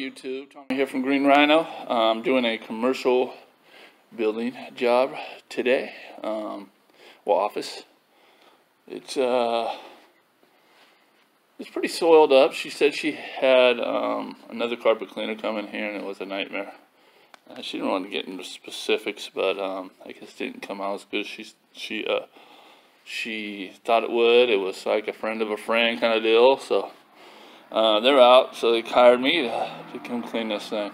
YouTube? Tommy here from Green Rhino. I'm doing a commercial building job today. Um, well, office. It's uh, it's pretty soiled up. She said she had um, another carpet cleaner come in here, and it was a nightmare. Uh, she didn't want to get into specifics, but um, I guess didn't come out as good as she she uh, she thought it would. It was like a friend of a friend kind of deal. So uh, they're out, so they hired me to, to come clean this thing.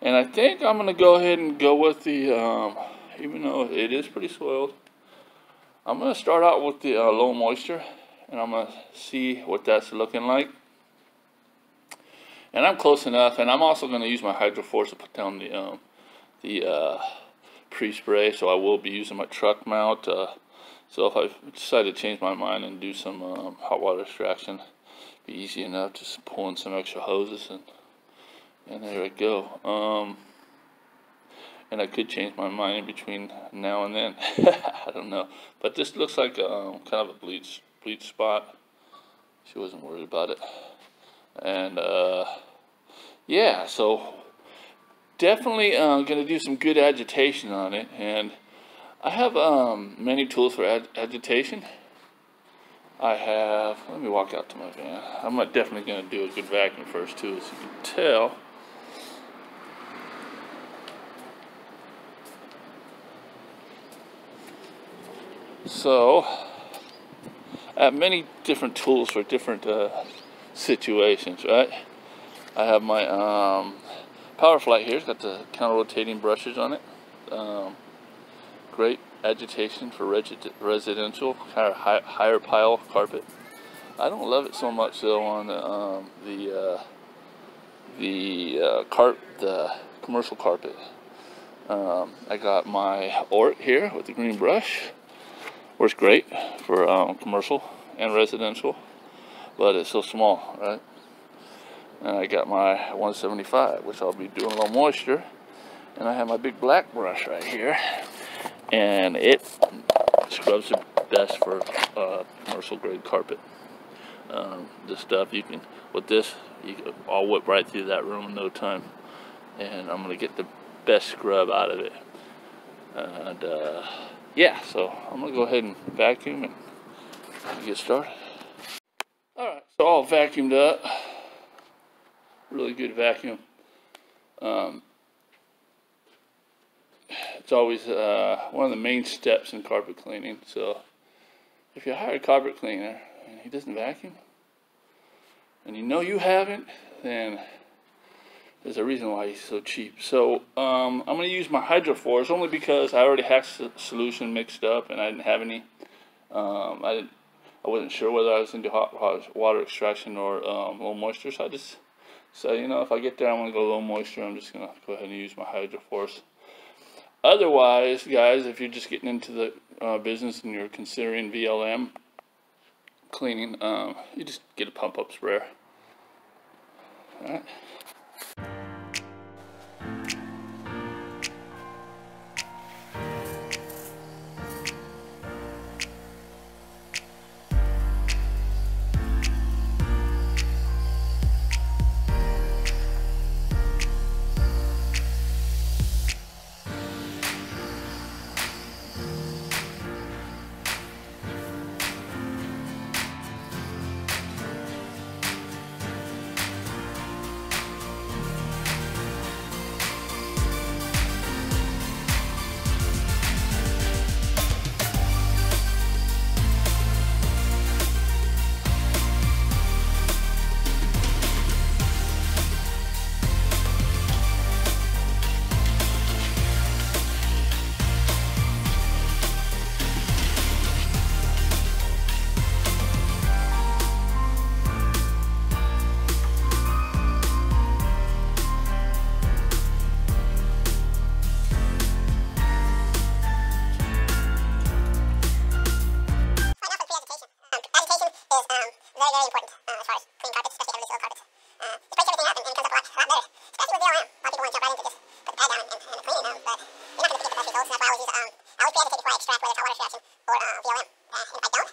And I think I'm going to go ahead and go with the, um, even though it is pretty soiled, I'm going to start out with the uh, low moisture. And I'm going to see what that's looking like. And I'm close enough. And I'm also going to use my Hydroforce to put down the, um, the uh, pre-spray. So I will be using my truck mount. Uh, so if I decide to change my mind and do some um, hot water extraction, be easy enough just pulling some extra hoses and and there we go. Um, and I could change my mind in between now and then. I don't know. But this looks like a, um, kind of a bleach bleach spot. She wasn't worried about it. And uh, yeah so definitely uh, gonna do some good agitation on it. And I have um, many tools for ag agitation I have, let me walk out to my van. I'm definitely going to do a good vacuum first too, as you can tell. So, I have many different tools for different uh, situations, right? I have my um, Powr-Flite here. It's got the counter-rotating brushes on it. Um, great agitation for residential, kind of high, higher pile carpet. I don't love it so much though on the um, the uh, the uh, carp the commercial carpet. Um, I got my Oreck here with the green brush. Works great for um, commercial and residential, but it's so small, right? And I got my 175, which I'll be doing a little moisture. And I have my big black brush right here and it scrubs the best for uh, commercial grade carpet. Um, this stuff you can with this you can, I'll whip right through that room in no time, and I'm gonna get the best scrub out of it. And uh, yeah, so I'm gonna go ahead and vacuum and get started. All right, so all vacuumed up. Really good vacuum. Um, it's always uh, one of the main steps in carpet cleaning. So if you hire a carpet cleaner and he doesn't vacuum, and you know you haven't, then there's a reason why he's so cheap. So um, I'm going to use my Hydroforce only because I already had solution mixed up and I didn't have any. Um, I didn't. I wasn't sure whether I was into hot, hot water extraction or um, low moisture, so I just said, you know, if I get there, I want to go low moisture. I'm just gonna go ahead and use my Hydroforce. Otherwise, guys, if you're just getting into the uh, business and you're considering VLM cleaning, um, you just get a pump up sprayer. All right. Scrub this whole area with this machine.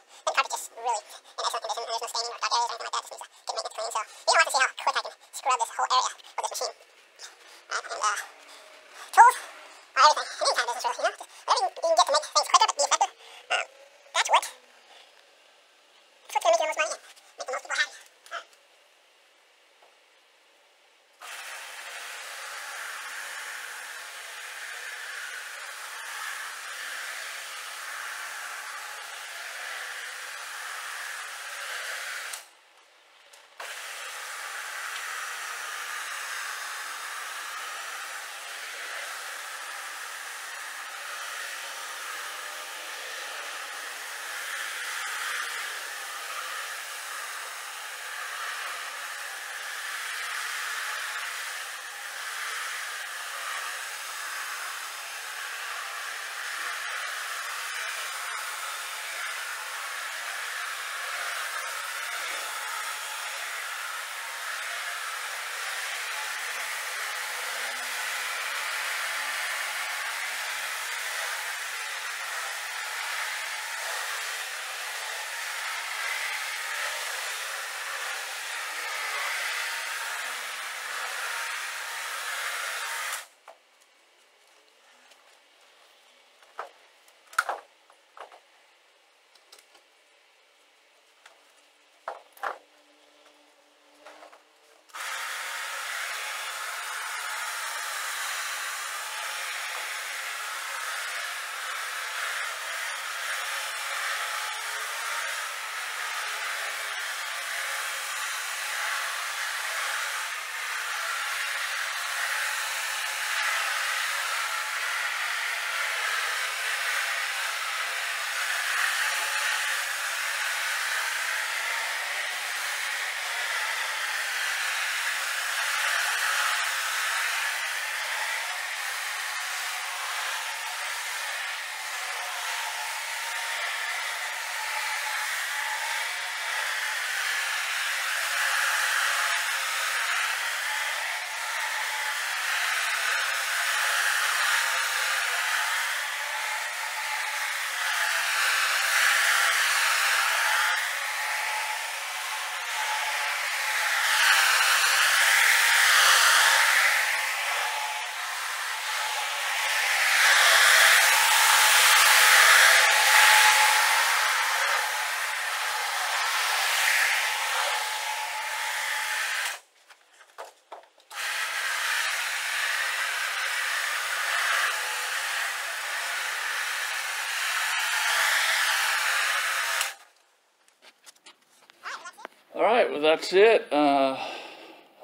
That's it. Uh,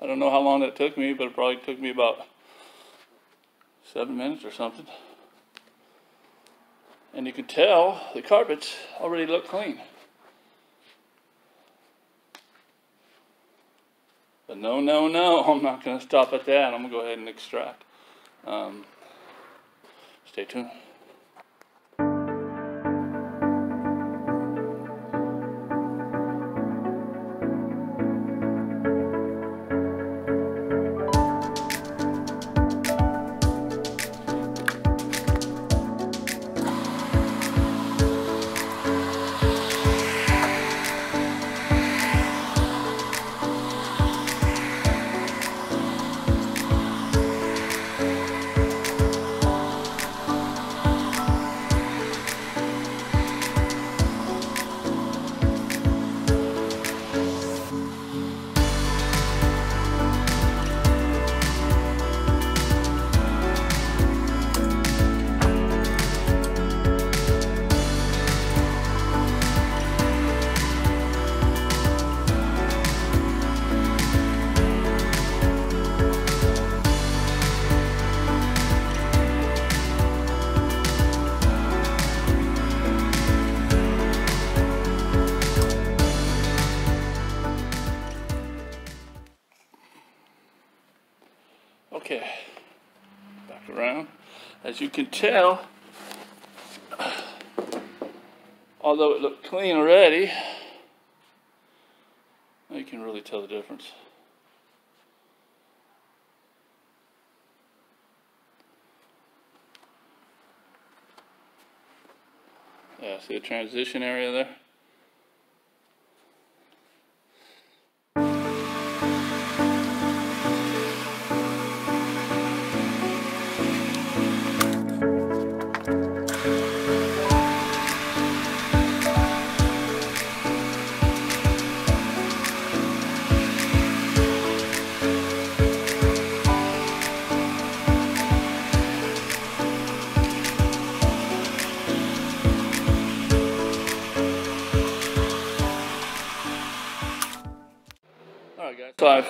I don't know how long that took me, but it probably took me about seven minutes or something. And you can tell the carpets already look clean. But no, no, no, I'm not going to stop at that. I'm going to go ahead and extract. Um, stay tuned. As you can tell, although it looked clean already, you can really tell the difference. Yeah, see the transition area there?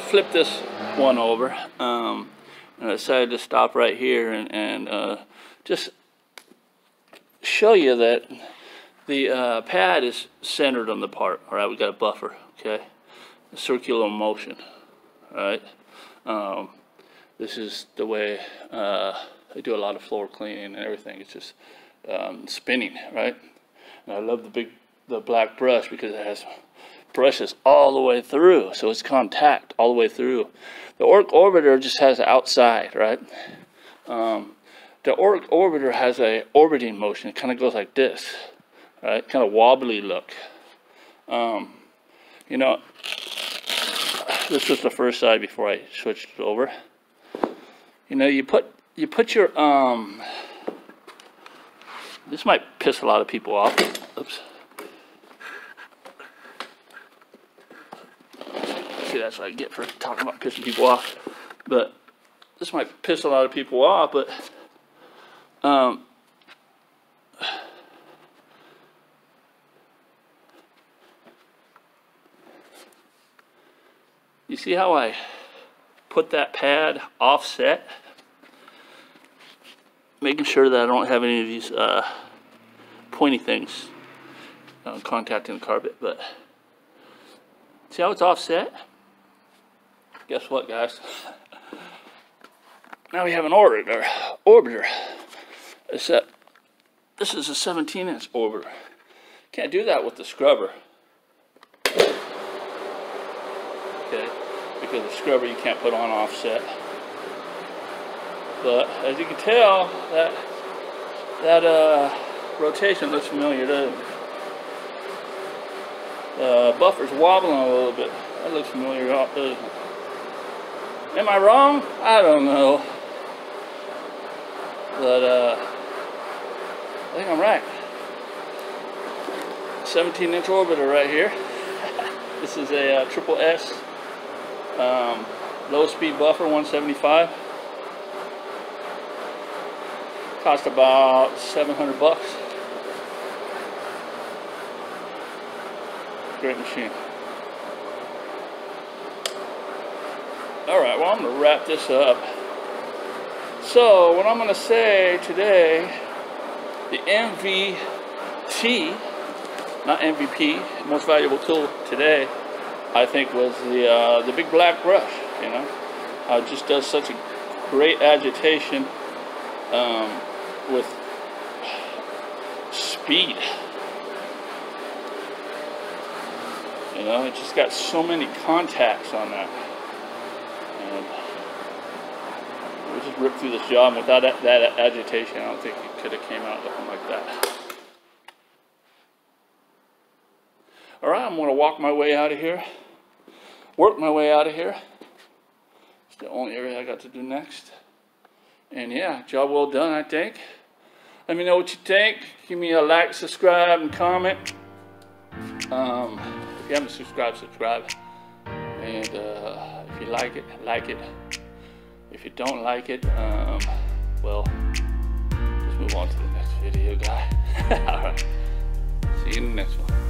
Flipped this one over, um, and I decided to stop right here and, and uh, just show you that the uh, pad is centered on the part. All right, we got a buffer. Okay, circular motion. All right. Um, this is the way uh, I do a lot of floor cleaning and everything. It's just um, spinning, right? And I love the big, the black brush because it has brushes all the way through, so it's contact all the way through. The Orbiter just has outside, right? Um, the Orbiter has a orbiting motion. It kind of goes like this, right? Kind of wobbly look. Um, you know, this was the first side before I switched it over. You know, you put you put your um. This might piss a lot of people off. Oops. See, that's what I get for talking about pissing people off. But this might piss a lot of people off, but um, you see how I put that pad offset, making sure that I don't have any of these uh, pointy things uh, contacting the carpet. But see how it's offset? Guess what, guys? now we have an orbiter. Orbiter. Except this is a 17 inch orbiter. Can't do that with the scrubber. Okay because the scrubber you can't put on offset. But as you can tell, that that uh, rotation looks familiar. doesn't it? The uh, buffer's wobbling a little bit. That looks familiar. Uh, am I wrong? I don't know. But uh, I think I'm right. 17 inch orbiter right here. this is a uh, triple S um, low speed buffer 175 cost about 700 bucks great machine all right well I'm gonna wrap this up so what I'm gonna say today the MVP not MVP most valuable tool today I think was the uh, the big black brush. You know, uh, just does such a great agitation um, with speed. You know, it just got so many contacts on that. And we just ripped through this job without that, that agitation. I don't think it could have came out looking like that. All right, I'm going to walk my way out of here work my way out of here. It's the only area I got to do next. And yeah, job well done, I think. Let me know what you think. Give me a like, subscribe, and comment. Um, if you haven't subscribed, subscribe. And uh, if you like it, like it. If you don't like it, um, well, just move on to the next video, guy. All right. See you in the next one.